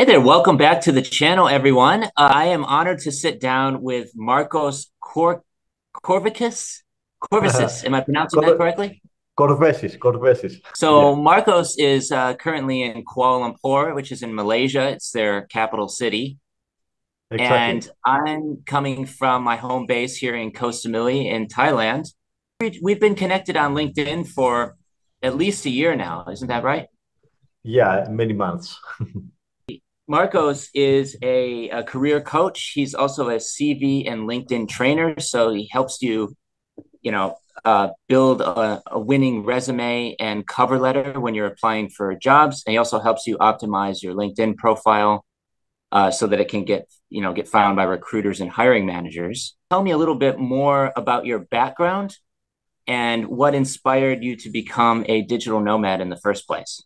Hey there, welcome back to the channel, everyone. Uh, I am honored to sit down with Markos Cor- Corvicus. Corvicis, am I pronouncing that correctly? Korvesis, Korvesis. So yeah. Markos is uh, currently in Kuala Lumpur, which is in Malaysia. It's their capital city. Exactly. And I'm coming from my home base here in Koh Samui in Thailand. We've been connected on LinkedIn for at least a year now, isn't that right? Yeah, many months. Markos is a, a, career coach. He's also a CV and LinkedIn trainer. So he helps you, you know, uh, build a, a, winning resume and cover letter when you're applying for jobs. And he also helps you optimize your LinkedIn profile uh, so that it can get, you know, get found by recruiters and hiring managers. Tell me a little bit more about your background and what inspired you to become a digital nomad in the first place.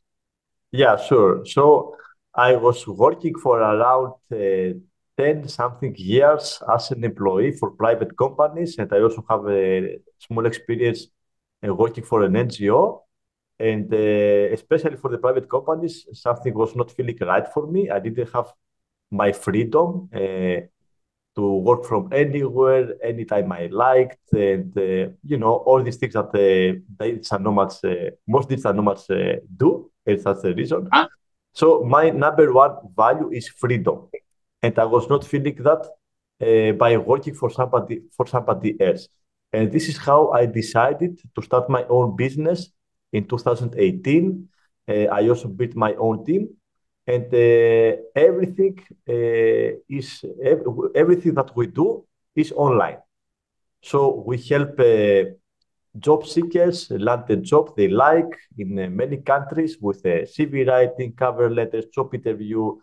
Yeah, sure. So I was working for around uh, 10 something years as an employee for private companies. And I also have a small experience uh, working for an NGO. And uh, especially for the private companies, something was not feeling right for me. I didn't have my freedom uh, to work from anywhere, anytime I liked, and uh, you know all these things that uh, digital nomads, uh, most digital nomads uh, do. And that's the reason. Huh? So my number one value is freedom, and I was not feeling that uh, by working for somebody for somebody else. And this is how I decided to start my own business in 2018. Uh, I also built my own team, and uh, everything is everything that we do is online. So we help job seekers land the job they like in uh, many countries with uh, CV writing, cover letters, job interview,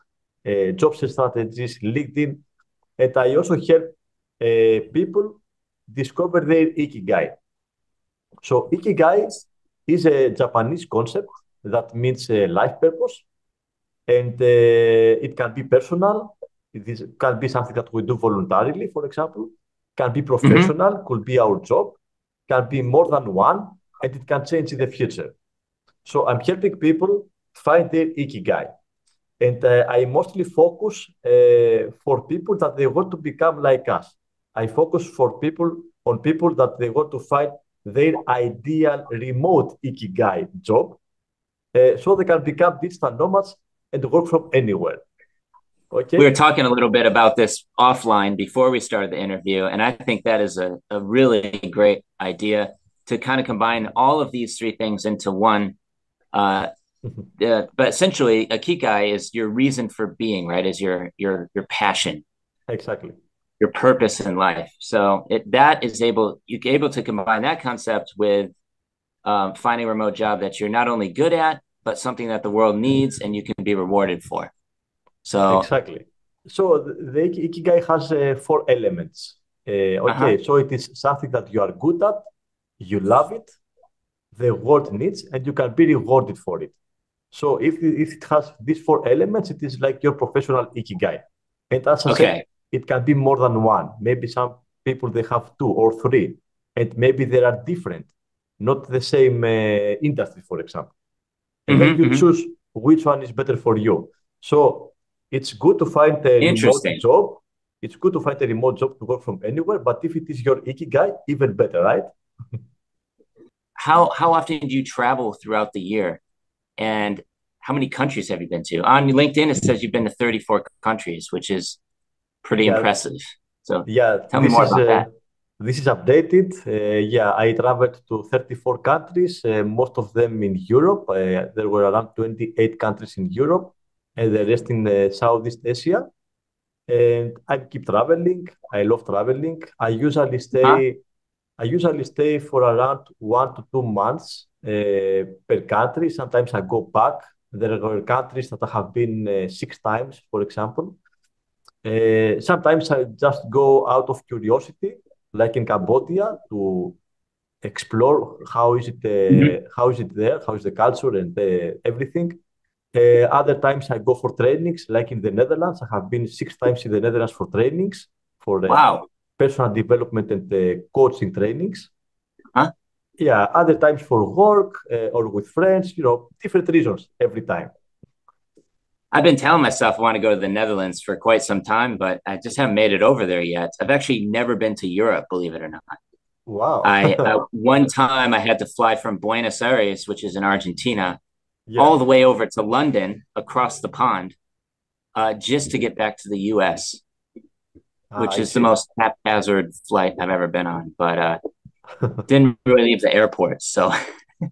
uh, job strategies, LinkedIn. And I also help uh, people discover their ikigai. So ikigai is a Japanese concept that means uh, life purpose. And uh, it can be personal. It is, can be something that we do voluntarily, for example. Can be professional, mm-hmm. could be our job can be more than one, and it can change in the future. So I'm helping people find their ikigai. And uh, I mostly focus uh, for people that they want to become like us. I focus for people on people that they want to find their ideal remote ikigai job uh, so they can become digital nomads and work from anywhere. Okay. We were talking a little bit about this offline before we started the interview, and I think that is a, a really great idea to kind of combine all of these three things into one. Uh, uh, but essentially, a ikigai is your reason for being, right? Is your your your passion, exactly, your purpose in life. So it that is able you're able to combine that concept with um, finding a remote job that you're not only good at, but something that the world needs and you can be rewarded for. So exactly. So the ikigai has uh, four elements. Uh, okay, uh-huh. so it is something that you are good at, you love it, the world needs, and you can be rewarded for it. So if, if it has these four elements, it is like your professional ikigai. And as I okay. said, it can be more than one. Maybe some people they have two or three, and maybe they are different, not the same uh, industry, for example. And mm-hmm, then you mm-hmm. choose which one is better for you. So it's good to find a remote job. It's good to find a remote job to work from anywhere. But if it is your ikigai, even better, right? how how often do you travel throughout the year, and how many countries have you been to? On LinkedIn, it says you've been to 34 countries, which is pretty yeah. impressive. So yeah, tell me more is, about uh, that. This is updated. Uh, yeah, I traveled to 34 countries, uh, most of them in Europe. Uh, there were around 28 countries in Europe and the rest in the Southeast Asia. And I keep traveling. I love traveling. I usually stay. Huh? I usually stay for around one to two months uh, per country. Sometimes I go back. There are countries that I have been uh, six times, for example. Uh, sometimes I just go out of curiosity, like in Cambodia, to explore how is it, mm-hmm. how is it there, how is the culture and uh, everything. Uh, other times I go for trainings, like in the Netherlands. I have been six times in the Netherlands for trainings, for wow. personal development and uh, coaching trainings. Huh? Yeah, other times for work uh, or with friends, you know, different reasons every time. I've been telling myself I want to go to the Netherlands for quite some time, but I just haven't made it over there yet. I've actually never been to Europe, believe it or not. Wow. I uh, one time I had to fly from Buenos Aires, which is in Argentina, Yeah. all the way over to London across the pond, uh, just to get back to the U.S., Ah, which I is the most haphazard flight I've ever been on. But uh, didn't really leave the airport, so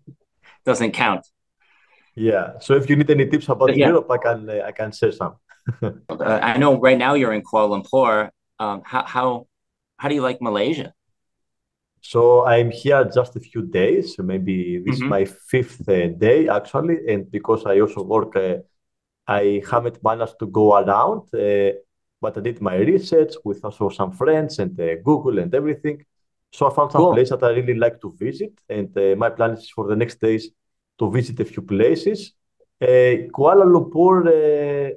doesn't count. Yeah. So if you need any tips about yeah, Europe, I can uh, I can share some. uh, I know right now you're in Kuala Lumpur. Um, how how how do you like Malaysia? So I'm here just a few days. Maybe this is hmm my fifth uh, day actually, and because I also work, uh, I haven't managed to go around, uh, but I did my research with also some friends and uh, Google and everything. So I found some Cool. places that I really like to visit, and uh, my plan is for the next days to visit a few places. Uh, Kuala Lumpur uh,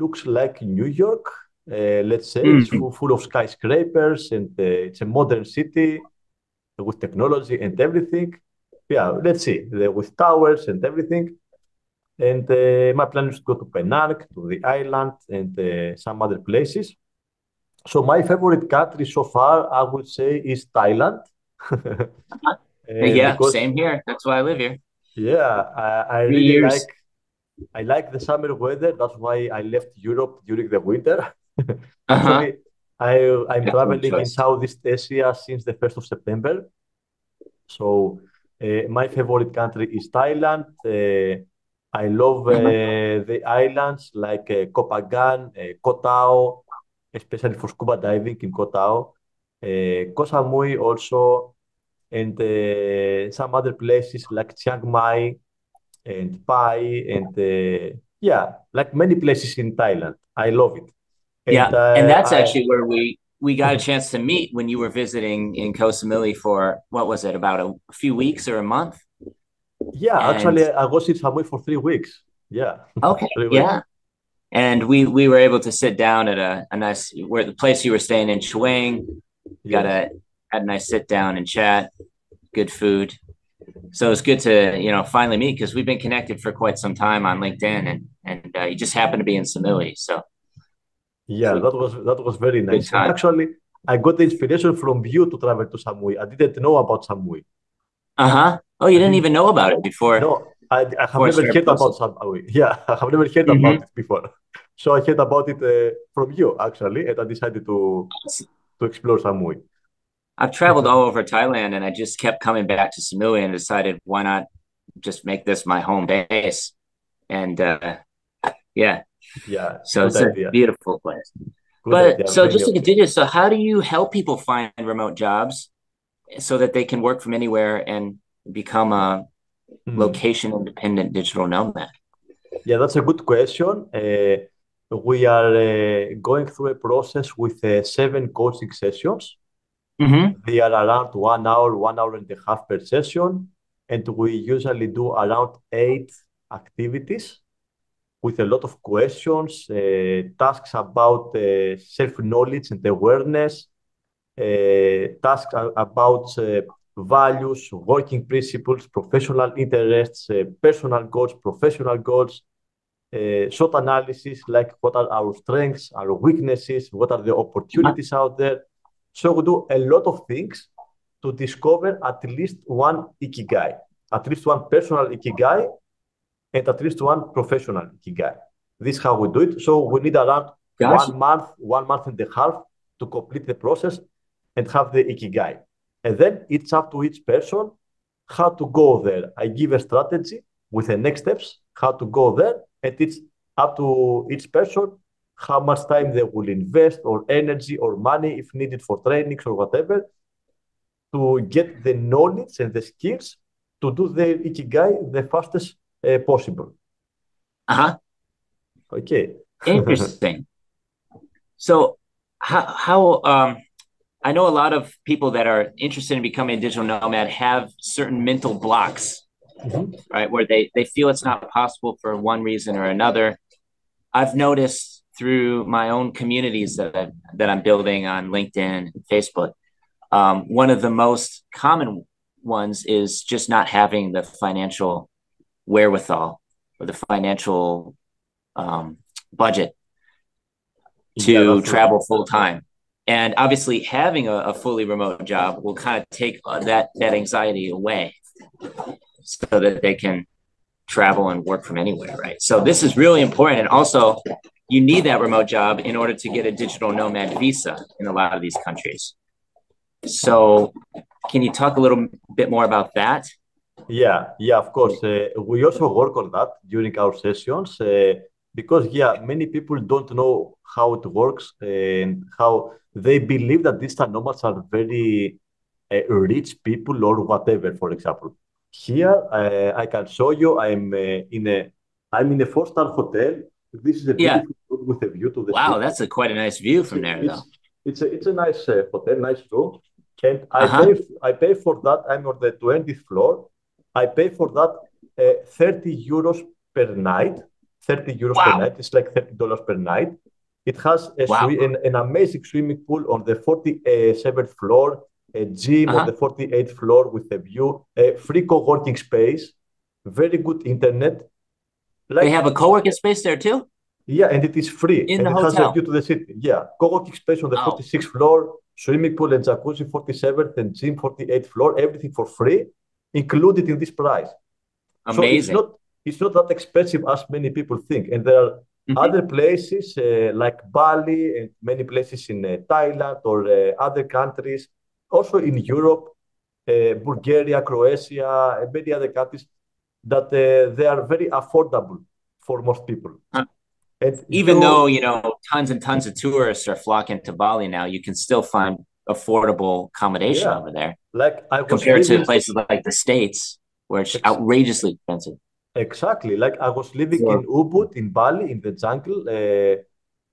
looks like New York, uh, let's say. It's Mm, full, full of skyscrapers, and uh, it's a modern city with technology and everything. Yeah, let's see, the, with towers and everything. And uh, my plan is to go to Penang, to the island, and uh, some other places. So my favorite country so far, I would say, is Thailand, Uh, Yeah, because same here. That's why I live here. yeah, I, I really years. like I like the summer weather. That's why I left Europe during the winter. Uh-huh. Actually, I I'm traveling in. Southeast Asia since the 1st of September. So uh, my favorite country is Thailand. Uh, I love uh, the islands like uh, Koh Phangan, uh, Koh Tao, especially for scuba diving in Koh Tao, uh, Koh Samui also, and uh, some other places like Chiang Mai and Pai, and uh, yeah, like many places in Thailand. I love it, and Yeah, and uh, that's I actually where we we got a chance to meet when you were visiting in Koh Samui for what was it, about a, few weeks or a month? yeah, And actually I was in Samui for three weeks. Yeah, okay, weeks. yeah. And we we were able to sit down at a, a nice where the place you were staying in Chaweng. Chaweng, got a had a nice sit down and chat, good food. So it's good to, you know, finally meet because we've been connected for quite some time on LinkedIn and and uh, you just happened to be in Samui. So Yeah, that was that was very nice. And actually, I got the inspiration from you to travel to Samui. I didn't know about Samui. Uh-huh. Oh, you didn't didn't. even know about it before No, I, I have never heard about. Samui. Yeah, I have never heard about hmm it before. So I heard about it uh, from you actually, and I decided to to explore Samui. I've traveled all over Thailand and I just kept coming back to Samui and decided why not just make this my home base. And uh yeah, Yeah, so it's a beautiful place. Good But idea. So just to continue, so how do you help people find remote jobs so that they can work from anywhere and become a Hmm. location independent digital nomad? Yeah, that's a good question. Uh, we are uh, going through a process with uh, seven coaching sessions. hmm They are around one hour, one hour and a half per session, and we usually do around eight activities with a lot of questions, uh, tasks about uh, self-knowledge and awareness, uh, tasks about uh, values, working principles, professional interests, uh, personal goals, professional goals, uh, SWOT analysis, like what are our strengths, our weaknesses, what are the opportunities out there. So we do a lot of things to discover at least one ikigai, at least one personal ikigai, and at least one professional ikigai. This is how we do it. So we need around one month, one month and a half to complete the process and have the ikigai. And then it's up to each person how to go there. I give a strategy with the next steps, how to go there, and it's up to each person how much time they will invest or energy or money if needed for trainings or whatever to get the knowledge and the skills to do their ikigai the fastest uh, possible. Uh-huh. Okay. Interesting. So how how um I know a lot of people that are interested in becoming a digital nomad have certain mental blocks, Mhm. right? Where they they feel it's not possible for one reason or another. I've noticed through my own communities that I, that I'm building on LinkedIn and Facebook, um, one of the most common ones is just not having the financial wherewithal or the financial um, budget to travel full time. And obviously, having a, a, fully remote job will kind of take that that anxiety away, so that they can travel and work from anywhere, right? So this is really important, and also you need that remote job in order to get a digital nomad visa in a lot of these countries. So, can you talk a little bit more about that? Yeah, yeah, of course. Uh, we also work on that during our sessions uh, because, yeah, many people don't know how it works and how they believe that digital nomads are very uh, rich people or whatever. For example, here uh, I can show you. I'm uh, in a I'm in a four star hotel. This is a yeah. with a view to the. Wow, city. that's a quite a nice view from there, it's, though. It's a it's a nice uh, hotel, nice room, and I uh-huh. pay I pay for that. I'm on the twentieth floor. I pay for that uh, thirty euros per night. Thirty euros wow. per night. It's like thirty dollars per night. It has a wow. sw- an, an, amazing swimming pool on the 47th floor, a gym uh-huh. on the 48th floor with a view, a free co-working space, very good internet. Like, they have a co-working space there too? Yeah, and it is free. In and the it hotel. has a view to the city. Yeah, co-working space on the wow. 46th floor, swimming pool and jacuzzi 47th and gym 48th floor, everything for free, included in this price. Amazing. So it's not it's not that expensive as many people think. And there are Mm-hmm. Other places uh, like Bali and many places in uh, Thailand or uh, other countries, also in Europe, uh, Bulgaria, Croatia, and many other countries, that uh, they are very affordable for most people. Huh. And Even though you know tons and tons of tourists are flocking to Bali now, you can still find affordable accommodation yeah. over there. Like I compared to places like the states, where it's outrageously expensive. Exactly. Like I was living yeah. in Ubud in Bali in the jungle, uh,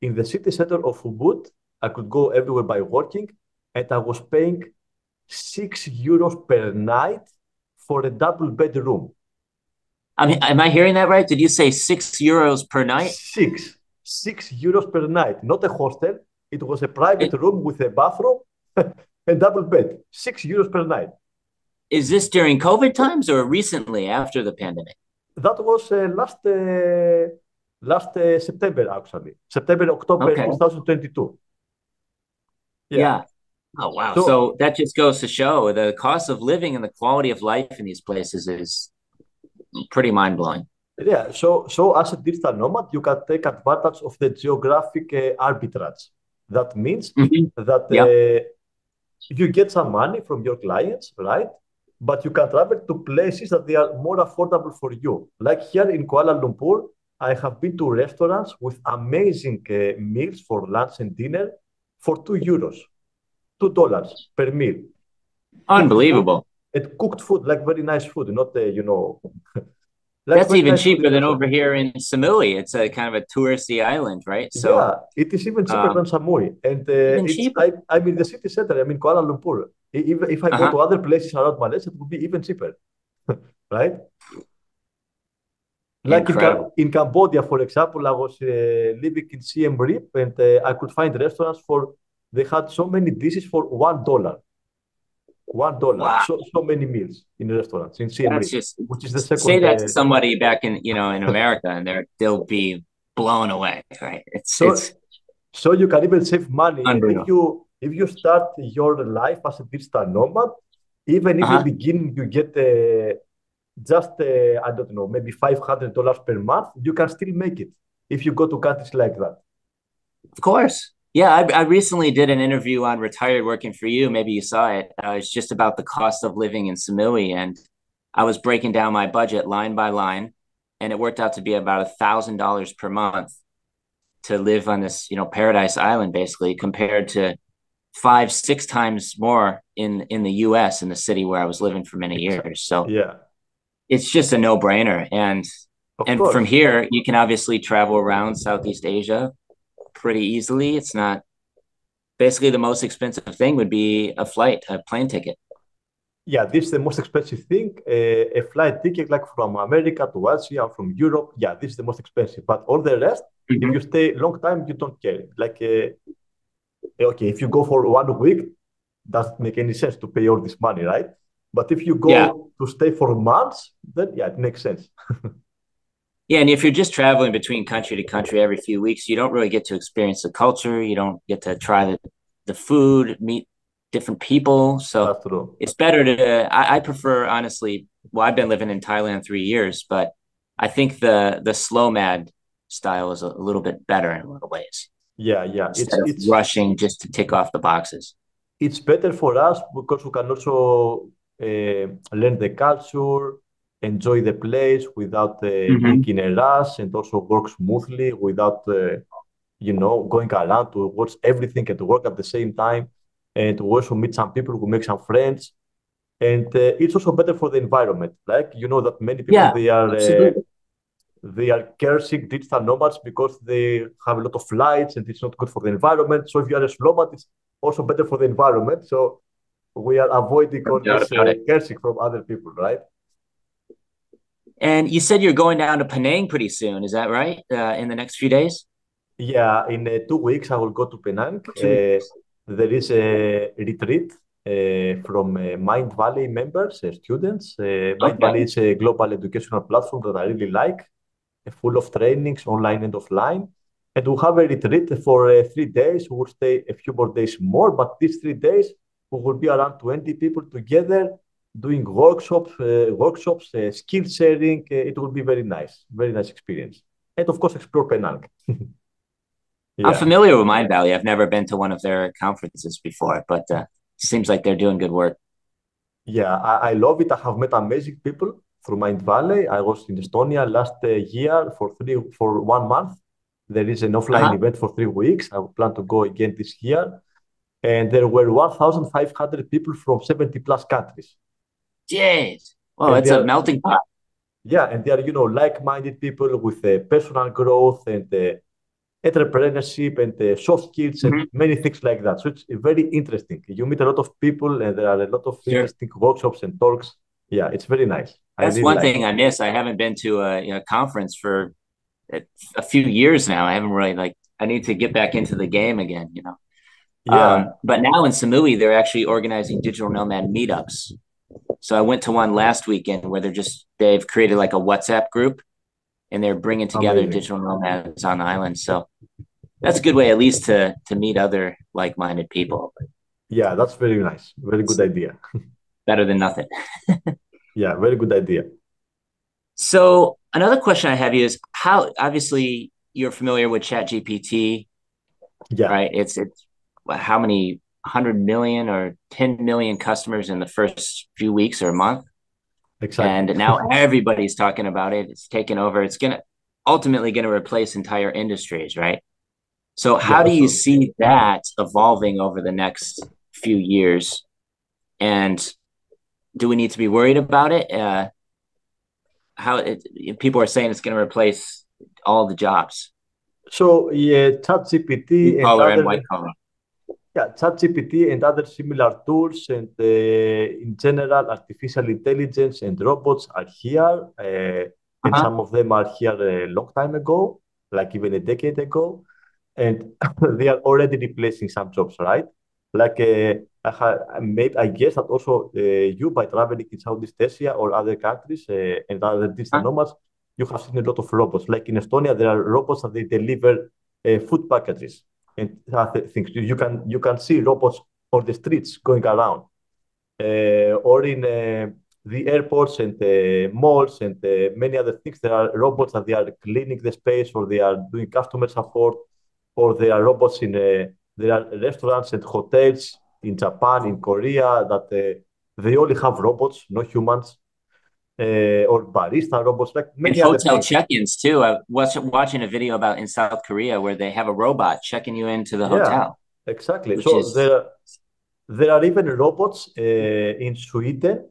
in the city center of Ubud. I could go everywhere by walking, and I was paying six euros per night for a double bedroom. I mean, am I hearing that right? Did you say six euros per night? Six, six euros per night. Not a hostel. It was a private it, room with a bathroom and double bed. Six euros per night. Is this during COVID times or recently after the pandemic? that was uh, last uh, last uh, September actually, September October okay. 2022. Yeah. yeah. Oh wow! So, so, that just goes to show the cost of living and the quality of life in these places is pretty mind blowing. Yeah. So so as a digital nomad, you can take advantage of the geographic uh, arbitrage. That means mm-hmm. that yep. Uh, you get some money from your clients, right? but you can travel to places that they are more affordable for you. Like here in Kuala Lumpur, I have been to restaurants with amazing uh, meals for lunch and dinner for two euros, two dollars per meal. Unbelievable. It cooked food, like very nice food, not uh, you know That's even cheaper than over here in Samui. It's a kind of a touristy island, right? So yeah, it is even cheaper um, than Samui, and uh, I, I'm in the city center. I mean Kuala Lumpur. If, if I uh-huh. go to other places around Malaysia, it would be even cheaper, right? Like in, in, Cambodia, for example, I was uh, living in Siem Reap, and uh, I could find restaurants for they had so many dishes for one dollar one dollar. Wow. So, so many meals in restaurants in Siem Reap, just, which is the second. Say that to somebody back in you know in America, and they're they'll be blown away, right? It's so, it's so you can even save money if you if you start your life as a digital nomad. Even if uh-huh. in the beginning you get uh, just uh, I don't know maybe five hundred dollars per month, you can still make it if you go to countries like that. Of course, yeah, I, I, recently did an interview on Retired Working for You. Maybe you saw it. Uh, it's just about the cost of living in Samui, and I was breaking down my budget line by line, and it worked out to be about a thousand dollars per month to live on this, you know, paradise island, basically, compared to five, six times more in in the U.S. in the city where I was living for many years. So yeah, it's just a no brainer, and of and course. from here you can obviously travel around Southeast Asia pretty easily. It's not basically the most expensive thing would be a flight, a plane ticket. Yeah, this is the most expensive thing. Uh, a flight ticket, like from America to Asia, from Europe. Yeah, this is the most expensive. But all the rest, mm-hmm. if you stay long time, you don't care. Like, uh, okay, if you go for one week, doesn't make any sense to pay all this money, right? But if you go yeah. to stay for months, then yeah, it makes sense. Yeah, and if you're just traveling between country to country every few weeks, you don't really get to experience the culture. You don't get to try the, the food, meet different people. So it's better to. I, I, prefer honestly. Well, I've been living in Thailand three years, but I think the the slowmad style is a, a little bit better in a lot of ways. Yeah, yeah. Instead it's, it's rushing just to tick off the boxes. It's better for us because we can also uh, learn the culture, enjoy the place without uh, mm-hmm. in a rush, and also work smoothly without, uh, you know, going around to watch everything and to work at the same time, and to also meet some people who make some friends. And uh, it's also better for the environment. Like you know that many people yeah, they are uh, they are cursing digital nomads because they have a lot of flights and it's not good for the environment. So if you are a slow nomad, it's also better for the environment. So we are avoiding all this uh, cursing from other people, right? And you said you're going down to Penang pretty soon. Is that right? Uh, in the next few days? Yeah, in uh, two weeks I will go to Penang. Uh, there is a retreat uh, from uh, Mindvalley members, students. Mind okay. Valley is a global educational platform that I really like full of trainings online and offline. And we have a retreat for uh, three days. We will stay a few more days more, but these three days we will be around 20 people together doing workshops, uh, workshops, uh, skill sharing. Uh, it will be very nice, very nice experience. And of course, explore Penang. yeah. I'm familiar with Mindvalley. I've never been to one of their conferences before, but uh, seems like they're doing good work. Yeah, I, I love it. I have met amazing people through Mindvalley. I was in Estonia last uh, year for three for one month. There is an offline uh-huh. event for three weeks. I plan to go again this year. And there were 1,500 people from 70 plus countries. Jeez. Well, it's a melting pot. Yeah, and they are, you know, like-minded people with uh, personal growth and uh, entrepreneurship and uh, soft skills mm-hmm. and many things like that. So it's very interesting. You meet a lot of people and there are a lot of sure. interesting workshops and talks. Yeah, it's very nice. That's really one like thing it. I miss. I haven't been to a, a conference for a few years now. I haven't really like. I need to get back into the game again. You know. Yeah. Um, but now in Samui, they're actually organizing digital nomad meetups. So I went to one last weekend where they're just they've created like a WhatsApp group, and they're bringing together Amazing. digital nomads on the island. So that's a good way, at least, to to meet other like minded people. Yeah, that's very nice. Very good idea. Better than nothing. Yeah, very good idea. So another question I have you is how obviously you're familiar with ChatGPT. Yeah. Right. It's it's how many hundred million or 10 million customers in the first few weeks or a month. Exactly. And now everybody's talking about it. It's taken over. It's gonna ultimately gonna replace entire industries, right? So how yeah, do you see that evolving over the next few years? And do we need to be worried about it? Uh, how it, people are saying it's going to replace all the jobs. So yeah, ChatGPT and other, and white collar. Yeah, ChatGPT and other similar tools, and uh, in general, artificial intelligence and robots are here, uh, and uh-huh. some of them are here a long time ago, like even a decade ago, and they are already replacing some jobs, right? Like uh, I, made, I guess that also uh, you, by traveling in Southeast Asia or other countries uh, and other digital nomads, you have seen a lot of robots. Like in Estonia, there are robots that they deliver uh, food packages and things. You can you can see robots on the streets going around, uh, or in uh, the airports and uh, malls and many other things. There are robots that they are cleaning the space, or they are doing customer support, or there are robots in there are restaurants and hotels in Japan, in Korea, that uh, they only have robots, no humans. Uh, or barista robots, like many and hotel check-ins too. I was watching a video about in South Korea where they have a robot checking you into the yeah, hotel. Exactly. So is... there, there are even robots uh, in Sweden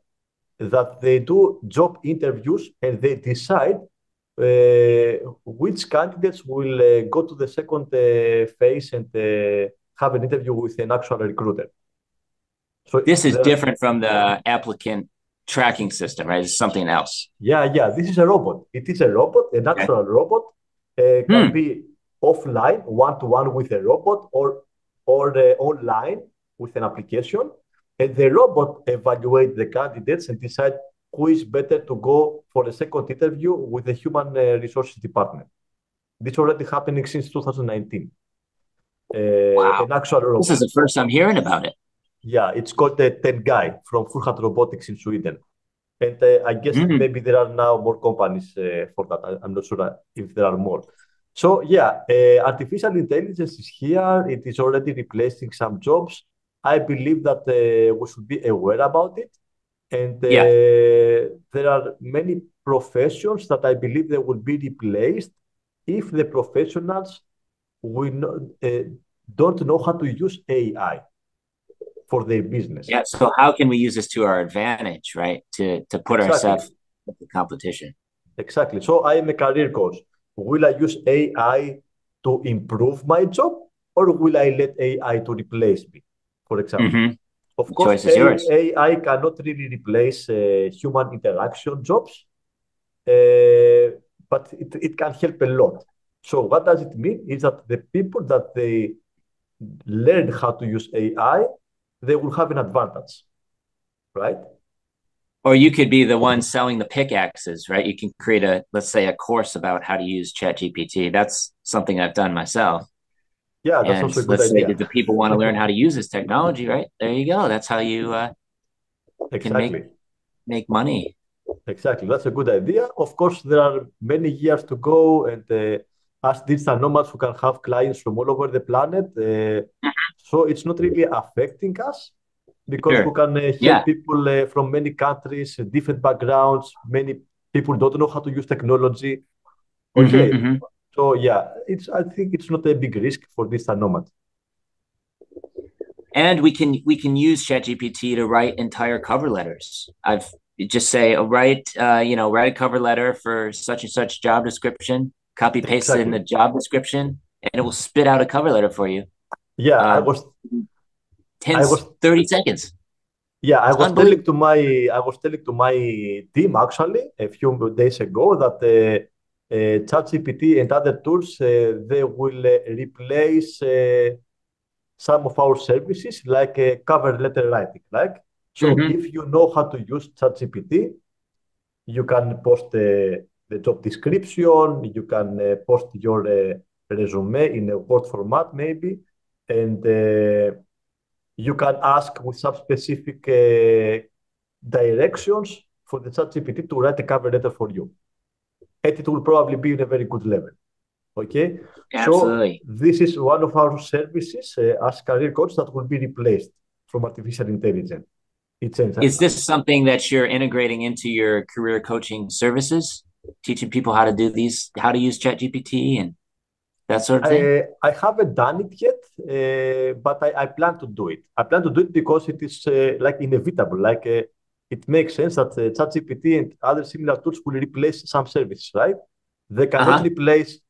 that they do job interviews and they decide uh, which candidates will uh, go to the second uh, phase and have an interview with an actual recruiter. So this is different from the applicant tracking system, right? It's something else. Yeah, yeah. This is a robot. It is a robot, a natural okay. robot. Uh, can hmm. be offline, one to one with a robot, or or uh, online with an application. And the robot evaluate the candidates and decide who is better to go for a second interview with the human uh, resources department. This already happening since 2019. Uh, Wow. An actual robot. This is the first I'm hearing about it. Yeah, it's called the Tengai from Furhat Robotics in Sweden. And uh, I guess Mm. maybe there are now more companies uh, for that. I, I'm not sure if there are more. So yeah, uh, artificial intelligence is here. It is already replacing some jobs. I believe that uh, we should be aware about it. And uh, Yeah. there are many professions that I believe they will be replaced if the professionals will not, uh, don't know how to use AI for their business. Yeah. So how can we use this to our advantage, right? To to put Exactly. ourselves in the competition. Exactly. So I am a career coach. Will I use AI to improve my job or will I let AI to replace me, for example? Mhm. Of The course, yours. AI cannot really replace uh, human interaction jobs, uh, but it, it can help a lot. So what does it mean? Is that the people that they learn how to use AI, they will have an advantage, right? Or you could be the one selling the pickaxes, right? You can create a, let's say, a course about how to use ChatGPT. That's something I've done myself. Yeah, that's And also a good let's say idea. that the people want to learn how to use this technology, right? There you go. That's how you uh, can make make money. Exactly. That's a good idea. Of course, there are many years to go, and uh, as digital nomads who can have clients from all over the planet, uh, so it's not really affecting us because Sure. we can uh, help Yeah. people uh, from many countries, uh, different backgrounds. Many people don't know how to use technology. Mhm, Okay. mhm. So yeah, it's I think it's not a big risk for this nomads. And we can we can use ChatGPT to write entire cover letters. I've just say oh, write uh, you know write a cover letter for such and such job description. Copy paste it in the job description, and it will spit out a cover letter for you. Yeah, I Um, was 10, I was 30 seconds. Yeah, I It's was telling to my I was telling to my team actually a few days ago that uh, uh, ChatGPT and other tools uh, they will uh, replace uh, some of our services like uh, cover letter writing. Like so, Mhm. if you know how to use ChatGPT, you can post the the job description, you can uh, post your uh, resume in a Word format maybe, and uh, you can ask with some specific uh, directions for the ChatGPT to write a cover letter for you. And it will probably be in a very good level. Okay. So this is one of our services uh, as career coach that will be replaced from artificial intelligence. It's Is this something that you're integrating into your career coaching services? Teaching people how to do these, how to use ChatGPT and that sort of thing? I, I haven't done it yet, uh, but I, I plan to do it. I plan to do it because it is uh, like inevitable. Like uh, it makes sense that uh, ChatGPT and other similar tools will replace some services, right? They cannot Uh-huh. replace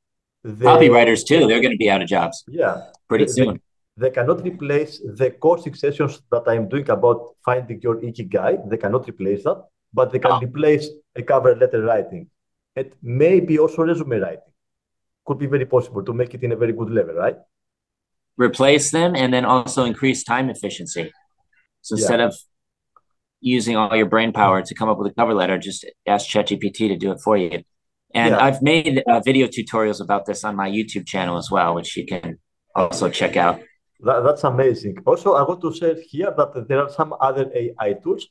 the Copywriters too, they're going to be out of jobs yeah pretty they, they, soon. they cannot replace the coaching sessions that I'm doing about finding your ikigai. They cannot replace that, but they can Oh. replace a cover letter writing and maybe also resume writing. Could be very possible to make it in a very good level, right? Replace them and then also increase time efficiency. So Yeah. instead of using all your brain power to come up with a cover letter, just ask ChatGPT to do it for you. And Yeah. I've made uh, video tutorials about this on my YouTube channel as well, which you can also check out. That, that's amazing. Also, I want to say here that there are some other AI tools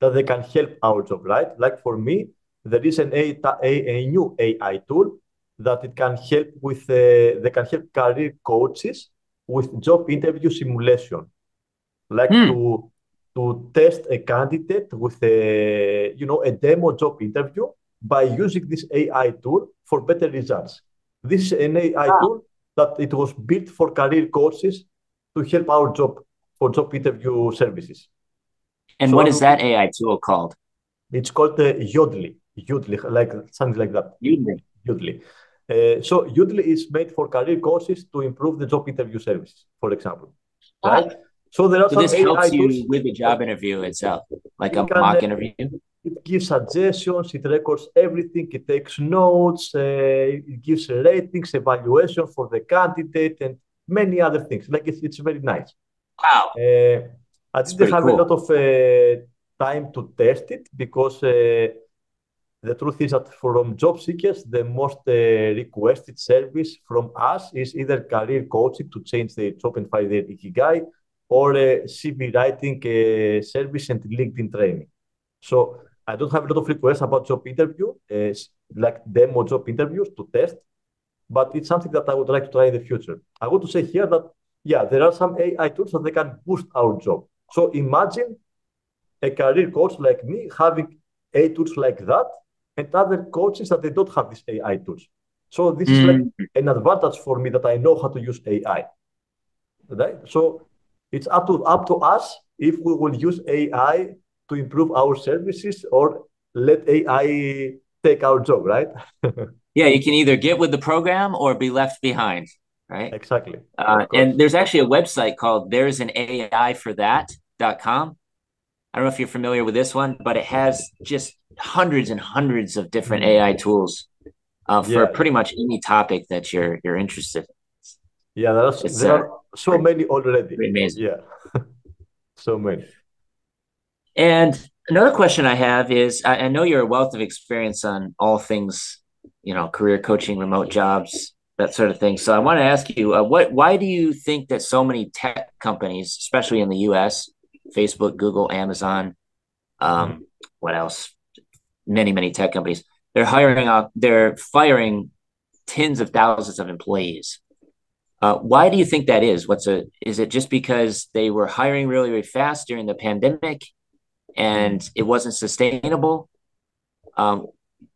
that they can help our job, right? Like for me, there is an a, a, a new AI tool that it can help with. Uh, they can help career coaches with job interview simulation, like Hmm. to to test a candidate with a you know a demo job interview by using this AI tool for better results. This is an AI tool that it was built for career coaches to help our job for job interview services. And So what that AI tool called? It's called uh, Yoodli, Yoodli, like something like that. Udemy. Udemy. Uh, so Udemy is made for career courses to improve the job interview services, for example, Ah. right? So there are So this helps tools. you with the job interview itself, like a can, mock uh, interview. It gives suggestions, it records everything, it takes notes, uh, it gives ratings, evaluation for the candidate, and many other things. Like it's, it's very nice. Wow. Uh, I didn't have cool. a lot of uh, time to test it because uh, the truth is that from job seekers, the most uh, requested service from us is either career coaching to change their job and find their ikigai, or uh, CV writing uh, service and LinkedIn training. So I don't have a lot of requests about job interview, uh, like demo job interviews to test, but it's something that I would like to try in the future. I want to say here that yeah, there are some AI tools that they can boost our job. So imagine a career coach like me having AI tools like that and other coaches that they don't have these AI tools. So this mm. is like an advantage for me that I know how to use AI. Right? So it's up to up to us if we will use AI to improve our services or let AI take our job, right? yeah, you can either get with the program or be left behind, right? Exactly. Uh, and there's actually a website called there's an AI for that.com. I don't know if you're familiar with this one, but it has just hundreds and hundreds of different mm-hmm. AI tools uh, for yeah. pretty much any topic that you're you're interested in. Yeah, there are, there uh, are so pretty, many already. Amazing. Yeah, so many. And another question I have is I, I, know you're a wealth of experience on all things, you know, career coaching, remote jobs, that sort of thing. So I want to ask you, uh, what why do you think that so many tech companies, especially in the U.S., Facebook, Google, Amazon, um, mm-hmm. what else? Many many tech companies, they're hiring out, they're firing tens of thousands of employees. Uh, why do you think that is? What's a is it just because they were hiring really really fast during the pandemic? and it wasn't sustainable. Um,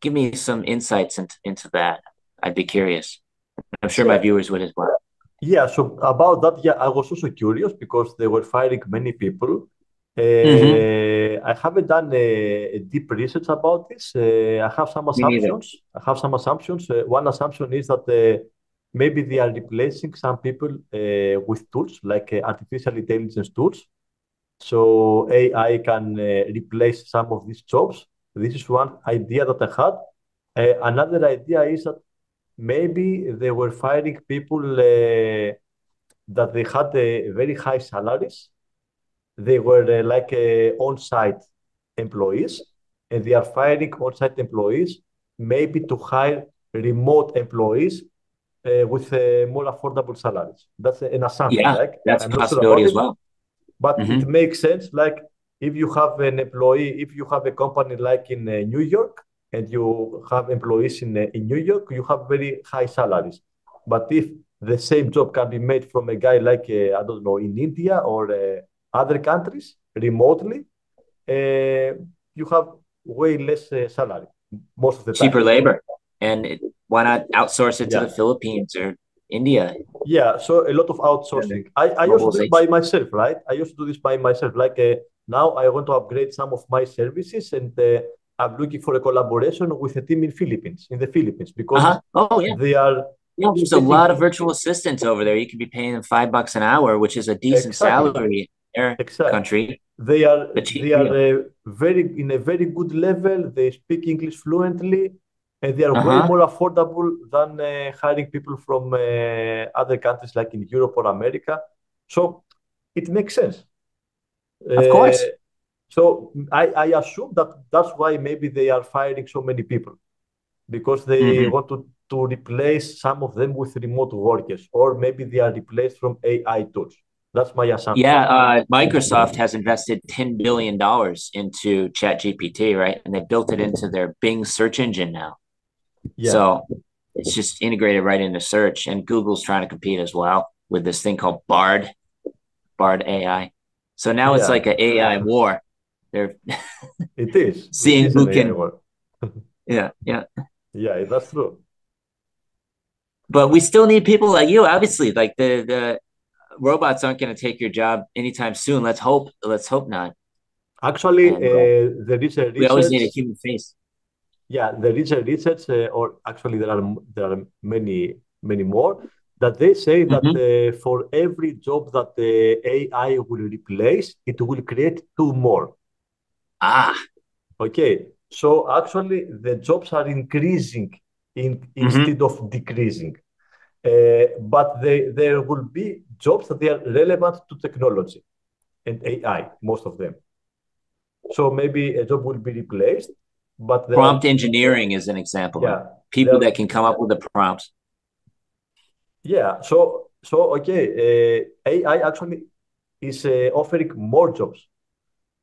give me some insights into, into that. I'd be curious. I'm sure my viewers would as well. Yeah, so about that, yeah, I was also curious because they were firing many people. Uh, mm-hmm. I haven't done a, a, deep research about this. Uh, I have some assumptions. I have some assumptions. Uh, one assumption is that uh, maybe they are replacing some people uh, with tools like uh, artificial intelligence tools so AI can uh, replace some of these jobs. This is one idea that I had. Uh, another idea is that maybe they were firing people uh, that they had very high salaries. They were like on-site employees, and they are firing on-site employees maybe to hire remote employees uh, with uh, more affordable salaries. That's an assumption. Yeah, like. that's a possibility as well but mm-hmm. it makes sense. Like if you have an employee, if you have a company like in uh, New York and you have employees in, uh, in New York, you have very high salaries. But if the same job can be made from a guy like, uh, I don't know, in India or uh, other countries remotely, uh, you have way less uh, salary most of the time. Cheaper labor. And it, why not outsource it yeah. to the Philippines or India. Yeah, so a lot of outsourcing. I, I used to do this by myself, right? I used to do this by myself. Like uh, now, I want to upgrade some of my services, and uh, I'm looking for a collaboration with a team in Philippines, in the Philippines, because uh-huh. oh, yeah. they are. Yeah, there's a lot of virtual assistants over there. You could be paying them five bucks an hour, which is a decent exactly. salary in their exactly. country. They are they are uh, very in a very good level. They speak English fluently and they are uh-huh. way more affordable than uh, hiring people from uh, other countries like in Europe or America. So it makes sense. Of uh, course. So I, I assume that that's why maybe they are firing so many people because they mm-hmm. want to, to replace some of them with remote workers, or maybe they are replaced from AI tools. That's my assumption. Yeah, uh, Microsoft has invested ten billion dollars into ChatGPT, right? And they built it into their Bing search engine now. Yeah. So it's just integrated right into search, and Google's trying to compete as well with this thing called Bard, Bard AI. So now yeah. it's like an AI war. They're it is seeing it is who can. yeah, yeah, yeah. That's true. But we still need people like you. Obviously, like the the robots aren't going to take your job anytime soon. Let's hope. Let's hope not. Actually, and, uh, there is a research. We always need a human face. Yeah, there is a research, uh, or actually there are there are many many more that they say that mm-hmm. uh, for every job that the AI will replace, it will create two more. Ah. Okay. So actually, the jobs are increasing in, mm-hmm. instead of decreasing. Uh, but they, there will be jobs that they are relevant to technology and AI, most of them. So maybe a job will be replaced, but prompt are, engineering is an example. Yeah, people that can come up with the prompts. Yeah. So so okay, uh, AI actually is uh, offering more jobs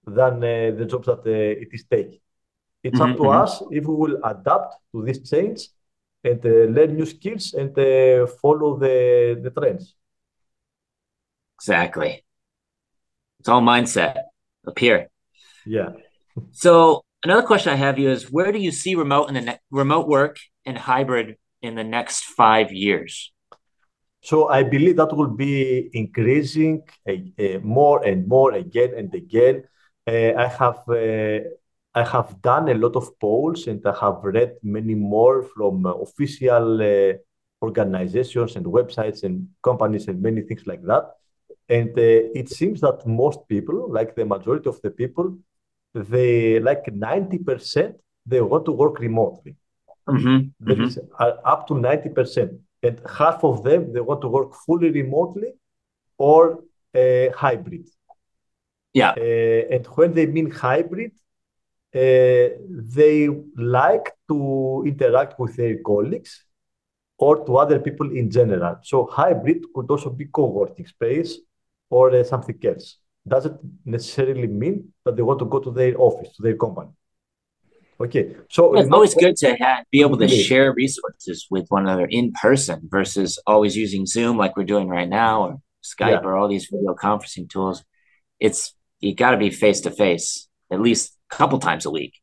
than uh, the jobs that uh, it is taking. It's mm-hmm, up to mm-hmm. us if we will adapt to this change and uh, learn new skills and uh, follow the, the trends. Exactly. It's all mindset up here. Yeah. so another question I have you is where do you see remote in the ne- remote work and hybrid in the next five years? So I believe that will be increasing uh, uh, more and more again and again. Uh, I have I have done a lot of polls and I have read many more from official organizations and websites and companies and many things like that. And uh, it seems that most people, like the majority of the people, they like 90%, they want to work remotely. Mm-hmm. That mm-hmm. is uh, up to 90% and half of them they want to work fully remotely or uh, hybrid. Yeah. Uh, and when they mean hybrid, uh, they like to interact with their colleagues or to other people in general. So hybrid could also be co-working space or uh, something else. Doesn't necessarily mean that they want to go to their office, to their company. Okay, so it's always good to have, be able to share resources with one another in person versus always using Zoom like we're doing right now or Skype yeah. or all these video conferencing tools. It's you got to be face to face at least a couple times a week.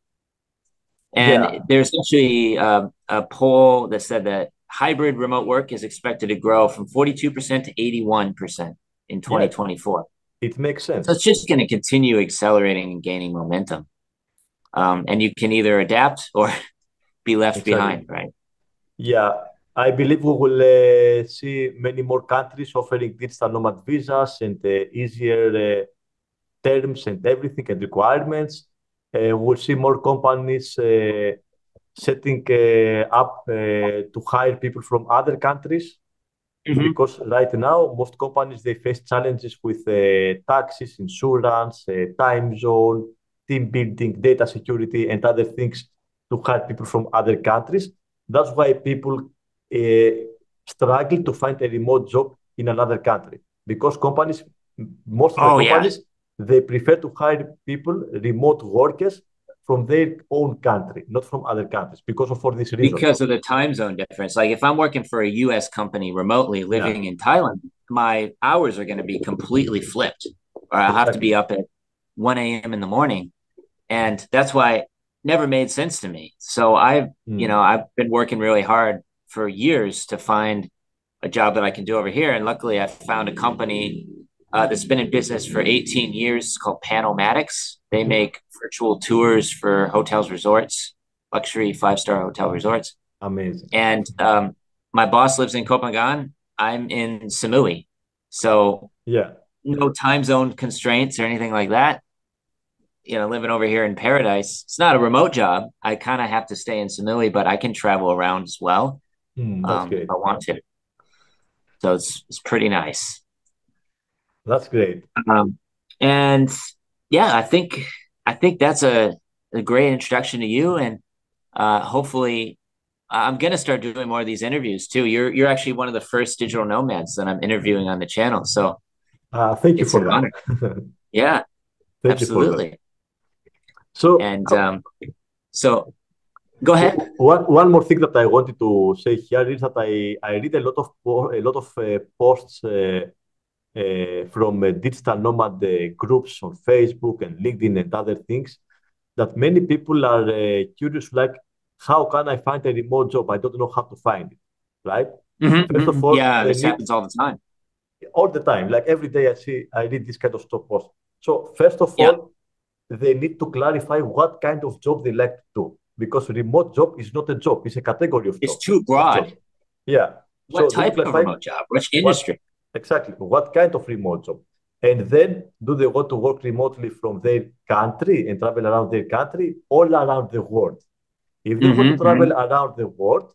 And yeah. there's actually a, a poll that said that hybrid remote work is expected to grow from 42% to 81% in 2024. Yeah. It makes sense. So it's just going to continue accelerating and gaining momentum um, and you can either adapt or be left exactly. behind, right? Yeah, I believe we will uh, see many more countries offering digital nomad visas and uh, easier uh, terms and everything and requirements. Uh, we'll see more companies uh, setting uh, up to hire people from other countries. Mm-hmm. Because right now, most companies they face challenges with taxes, insurance, time zone, team building, data security, and other things to hire people from other countries. That's why people uh, struggle to find a remote job in another country because companies, most of the oh, companies, yeah. They prefer to hire people, remote workers from their own country, not from other countries, because of for this reason. Because of the time zone difference. Like if I'm working for a U.S. company remotely, living yeah. in Thailand, my hours are going to be completely flipped, or I'll have to be up at 1 a.m. in the morning. And that's why it never made sense to me. So I've, mm. you know, I've been working really hard for years to find a job that I can do over here. And luckily I found a company uh, that's been in business for 18 years it's called Panomatics. They make virtual tours for hotels, resorts, luxury five-star hotel resorts. Amazing. And um, my boss lives in Copenhagen. I'm in Samui. So yeah, no time zone constraints or anything like that. You know, living over here in paradise, it's not a remote job. I kind of have to stay in Samui, but I can travel around as well. Mm, um, if I want to. So it's it's pretty nice. That's great. Um, and yeah, I think I think that's a, a great introduction to you, and uh, hopefully, I'm gonna start doing more of these interviews too. You're you're actually one of the first digital nomads that I'm interviewing on the channel. So, uh, thank you for that. yeah, thank absolutely. So and um, so go ahead. One one more thing that I wanted to say here is that I I read a lot of a lot of uh, posts. Uh, uh, from uh, digital nomad uh, groups on Facebook and LinkedIn and other things that many people are curious like, how can I find a remote job? I don't know how to find it, right? Mm-hmm, First of mm-hmm. all, yeah, this need, happens all the time. All the time, like every day, I see, I read this kind of stuff post. So first of yeah. all, they need to clarify what kind of job they like to do because remote job is not a job; it's a category of. Job. It's job. too broad. Yeah. What so type of remote job? Which industry? Exactly. What kind of remote job? And then do they want to work remotely from their country and travel around their country all around the world? If they mm-hmm, want to mm-hmm, travel mm-hmm. around the world,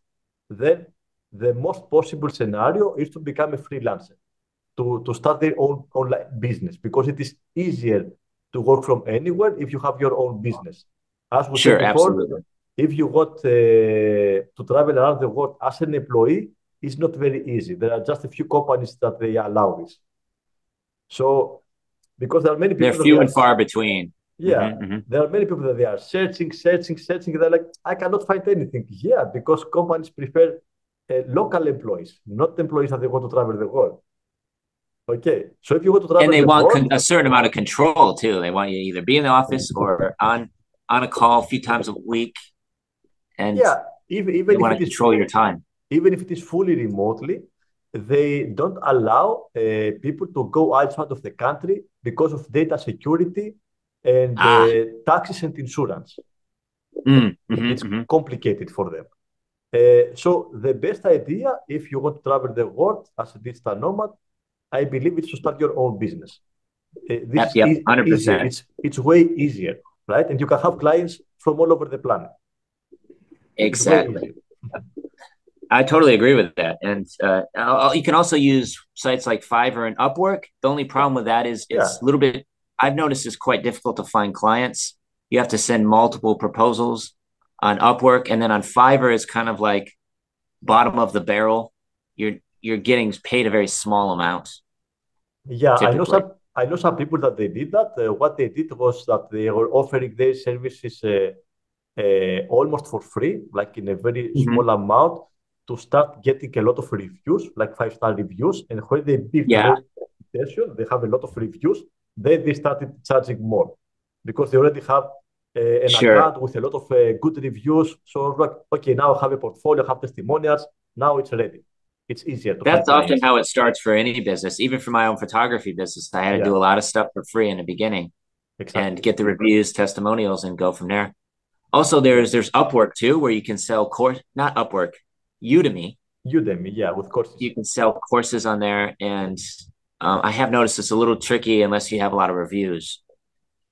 then the most possible scenario is to become a freelancer, to, to start their own online business because it is easier to work from anywhere if you have your own business. As we sure, said before, absolutely. if you want uh, to travel around the world as an employee, it's not very easy. There are just a few companies that they allow this. So, because there are many people, they're few and far between. Yeah, mm-hmm, mm-hmm. there are many people that they are searching, searching, searching. They're like, I cannot find anything. Yeah, because companies prefer uh, local employees, not employees that they want to travel the world. Okay, so if you want to travel, and they the want world, con- a certain amount of control too. They want you to either be in the office or on on a call a few times a week, and yeah, even even you want to control is, your time. Even if it is fully remotely, they don't allow uh, people to go outside of the country because of data security and ah. uh, taxes and insurance. Mm, mm-hmm, it's mm-hmm. complicated for them. Uh, so the best idea, if you want to travel the world as a digital nomad, I believe it's to start your own business. Uh, this yep, is 100%. Easier. It's, it's way easier, right? And you can have clients from all over the planet. Exactly. I totally agree with that. And uh, you can also use sites like Fiverr and Upwork. The only problem with that is it's yeah. a little bit, I've noticed it's quite difficult to find clients. You have to send multiple proposals on Upwork. And then on Fiverr is kind of like bottom of the barrel. You're you're getting paid a very small amount. Yeah, typically. I know some I know some people that they did that. Uh, what they did was that they were offering their services uh, uh, almost for free, like in a very mm-hmm. small amount, to start getting a lot of reviews, like five star reviews. And when they build yeah. reputation, they have a lot of reviews. Then they started charging more because they already have uh, an sure. account with a lot of uh, good reviews. So like, okay, now I have a portfolio, I have testimonials. Now it's ready. It's easier. That's often how it starts for any business. Even for my own photography business, I had to yeah. do a lot of stuff for free in the beginning, exactly. and get the reviews, testimonials, and go from there. Also, there's there's Upwork too, where you can sell course, not Upwork, Udemy. Udemy, yeah, with courses. You can sell courses on there, and um, I have noticed it's a little tricky unless you have a lot of reviews.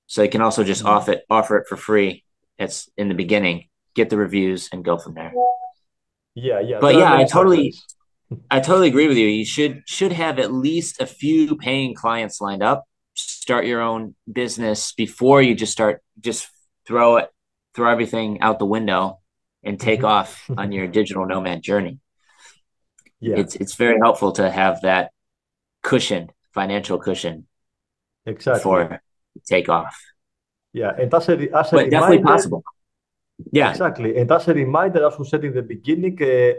So you can also just mm-hmm. offer it offer it for free. It's in the beginning, get the reviews, and go from there. Yeah, yeah. But yeah, I totally, I totally agree with you. You should should have at least a few paying clients lined up. Start your own business before you just start just throw it throw everything out the window and take mm-hmm. off on your digital nomad journey. Yeah. It's it's very helpful to have that cushion, financial cushion. Exactly. For take off. Yeah, and that's a, as a but definitely possible. Yeah, exactly. And as a reminder, as we said in the beginning, uh,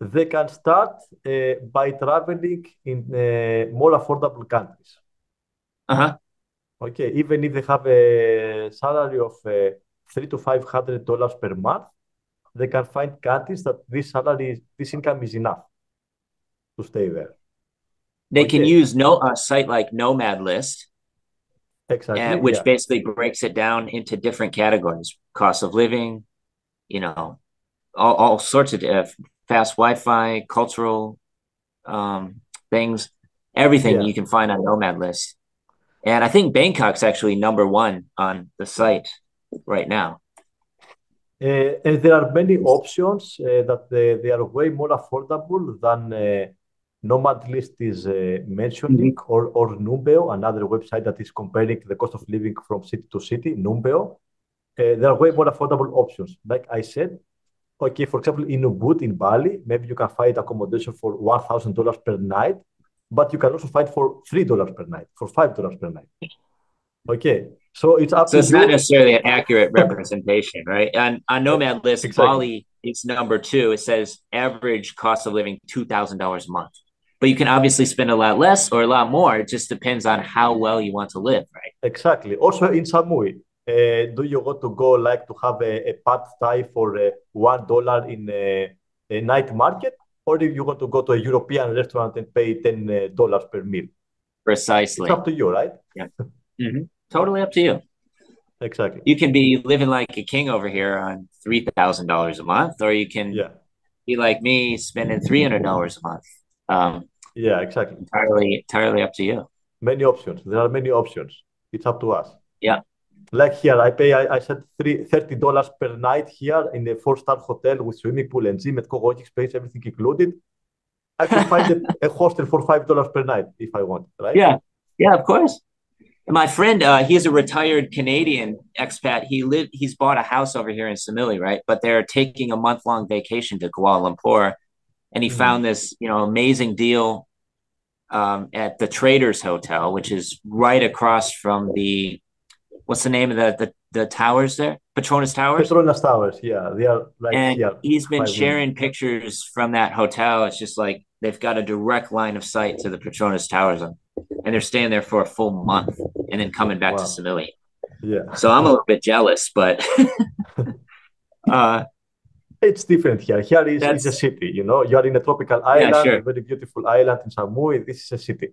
they can start uh, by traveling in uh, more affordable countries. Uh huh. Okay, even if they have a salary of uh, three to five hundred dollars per month, they can find countries that this salary, this income is enough to stay there. They okay. can use no a site like Nomad List, exactly, and, which yeah. basically breaks it down into different categories: cost of living, you know, all, all sorts of uh, fast Wi-Fi, cultural um, things, everything yeah. you can find on Nomad List. And I think Bangkok's actually number one on the site right now. Uh, and there are many options uh, that they, they, are way more affordable than uh, Nomad List is mentioning, mm-hmm. or, or Numbeo, another website that is comparing the cost of living from city to city, Numbeo. there are way more affordable options. Like I said, okay, for example, in Ubud in Bali, maybe you can find accommodation for $1,000 per night, but you can also find for $3 per night, for $5 per night. Okay, so it's up. So it's not necessarily an accurate representation, right? On on Nomad List, exactly. Bali is number two. It says average cost of living two thousand dollars a month, but you can obviously spend a lot less or a lot more. It just depends on how well you want to live, right? Exactly. Also in Samui, uh, do you want to go like to have a, a pad thai for uh, one dollar in a, a, night market, or do you want to go to a European restaurant and pay ten uh, dollars per meal? Precisely. It's up to you, right? Yeah. Mm-hmm. Totally up to you. Exactly. You can be living like a king over here on three thousand dollars a month, or you can yeah. be like me, spending three hundred dollars a month. Um, yeah, exactly. Entirely, entirely up to you. Many options. There are many options. It's up to us. Yeah. Like here, I pay. I, I said three thirty dollars per night here in a four star hotel with swimming pool and gym and co-working space, everything included. I can find a, a hostel for five dollars per night if I want. Right? Yeah. Yeah. Of course. My friend, uh, he's a retired Canadian expat. He lived, he's bought a house over here in Samui, right? But they're taking a month long vacation to Kuala Lumpur, and he mm-hmm. found this, you know, amazing deal um, at the Traders Hotel, which is right across from the, what's the name of the the, the towers there? Petronas Towers. Petronas Towers, yeah, they are like. And yeah, he's been sharing pictures from that hotel. It's just like they've got a direct line of sight to the Petronas Towers, and they're staying there for a full month and then coming back wow. to Samui. Yeah. So I'm a little bit jealous, but uh, it's different here. Here is it's a city, you know. You are in a tropical island, yeah, sure. a very beautiful island in Samui. This is a city,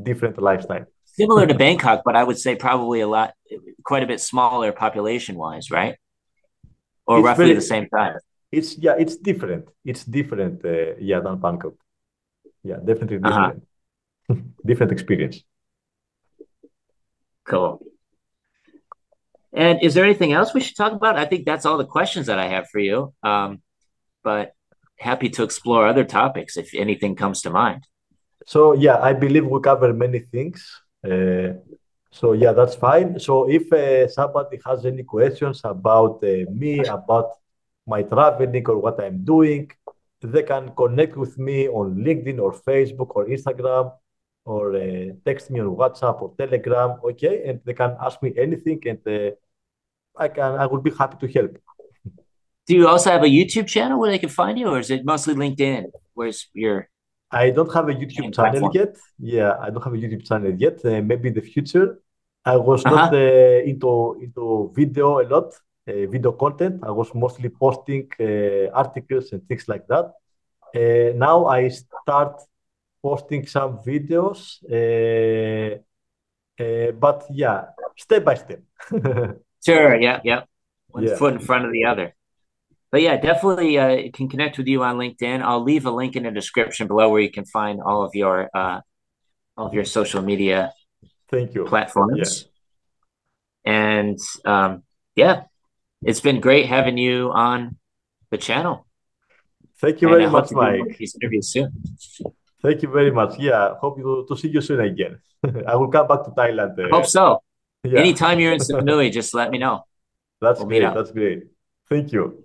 different lifestyle. Similar to Bangkok, but I would say probably a lot, quite a bit smaller population wise, right? Or it's roughly very, the same size. It's yeah, it's different. It's different, uh, yeah, than Bangkok. Yeah, definitely uh-huh. different. Uh-huh. different experience. Cool. And is there anything else we should talk about? I think that's all the questions that I have for you. Um, but happy to explore other topics if anything comes to mind. So yeah, I believe we cover many things. Uh, so yeah, that's fine. So if uh, somebody has any questions about uh, me, about my traveling or what I'm doing, they can connect with me on LinkedIn or Facebook or Instagram or uh, text me on WhatsApp or Telegram, okay? And they can ask me anything, and uh, I can I will be happy to help. Do you also have a YouTube channel where they can find you, or is it mostly LinkedIn? Where's your? I don't have a YouTube channel platform. yet. Yeah, I don't have a YouTube channel yet. Uh, maybe in the future. I was uh-huh. not uh, into into video a lot, uh, video content. I was mostly posting uh, articles and things like that. Uh, now I start posting some videos, uh, uh, but yeah, step by step. sure. Yeah. Yeah. One yeah. foot in front of the other. But yeah, definitely uh, can connect with you on LinkedIn. I'll leave a link in the description below where you can find all of your uh, all of your social media. Thank you. Platforms. Yeah. And um, yeah, it's been great having you on the channel. Thank you and very I much, Mike. These interviews soon. Thank you very much. Yeah, hope to, to see you soon again. I will come back to Thailand. Uh, hope so. Yeah. Anytime you're in Samui, just let me know. That's we'll great. That's great. Thank you.